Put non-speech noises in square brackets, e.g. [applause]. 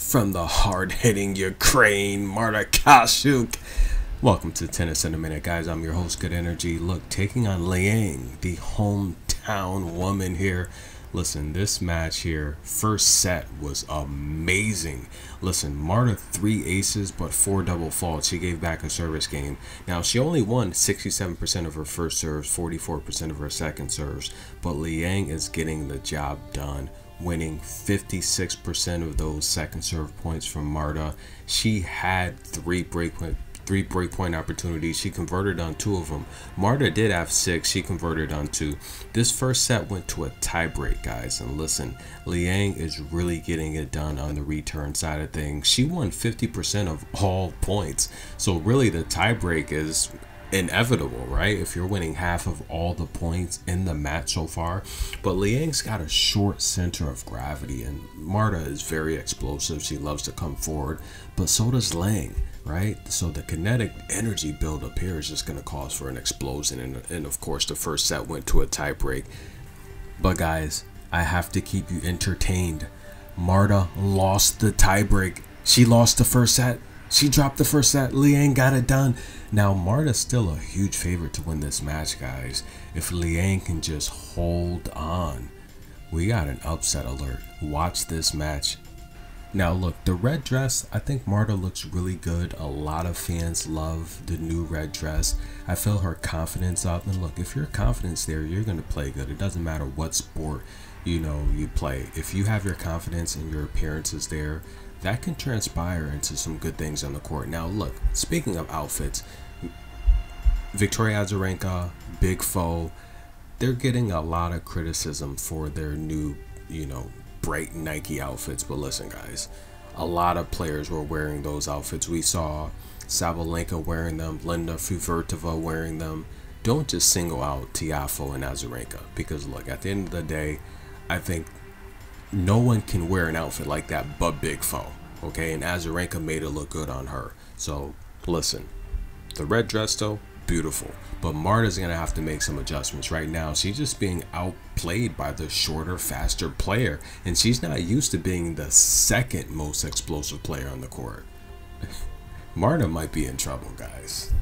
from the hard-hitting Ukraine, Marta Kostyuk. Welcome to Tennis in a Minute, guys. I'm your host, Good Energy. Look, taking on Liang, the hometown woman here. Listen, this match here, first set was amazing. Listen, Marta three aces, but four double faults. She gave back a service game. Now, she only won 67% of her first serves, 44% of her second serves, but Liang is getting the job done winning 56% of those second serve points from Marta. She had three breakpoint three breakpoint opportunities. She converted on two of them. Marta did have six. She converted on two. This first set went to a tiebreak, guys. And listen, Liang is really getting it done on the return side of things. She won 50% of all points. So really the tiebreak is inevitable, right? If you're winning half of all the points in the match so far. But Liang's got a short center of gravity, and Marta is very explosive. She loves to come forward, but so does Liang, right? So the kinetic energy buildup here is just going to cause for an explosion. And, and of course, the first set went to a tiebreak. But guys, I have to keep you entertained. Marta lost the tiebreak. She lost the first set. She dropped the first set. Liang got it done. Now, Marta's still a huge favorite to win this match, guys. If Liang can just hold on, we got an upset alert. Watch this match. Now, look, the red dress, I think Marta looks really good. A lot of fans love the new red dress. I feel her confidence up. And look, if your confidence there, you're going to play good. It doesn't matter what sport you know you play. If you have your confidence and your appearance is there, that can transpire into some good things on the court. Now, look, speaking of outfits, Victoria Azarenka, Big Foe, they're getting a lot of criticism for their new, you know, bright Nike outfits. But listen, guys, a lot of players were wearing those outfits. We saw Sabalenka wearing them, Linda Fruhvirtova wearing them. Don't just single out Tiafoe and Azarenka because, look, at the end of the day, I think no one can wear an outfit like that but Big Foe. Okay, and Azarenka made it look good on her. So listen, the red dress though, beautiful. But Marta's gonna have to make some adjustments right now. She's just being outplayed by the shorter, faster player, and she's not used to being the second most explosive player on the court. [laughs] Marta might be in trouble, guys.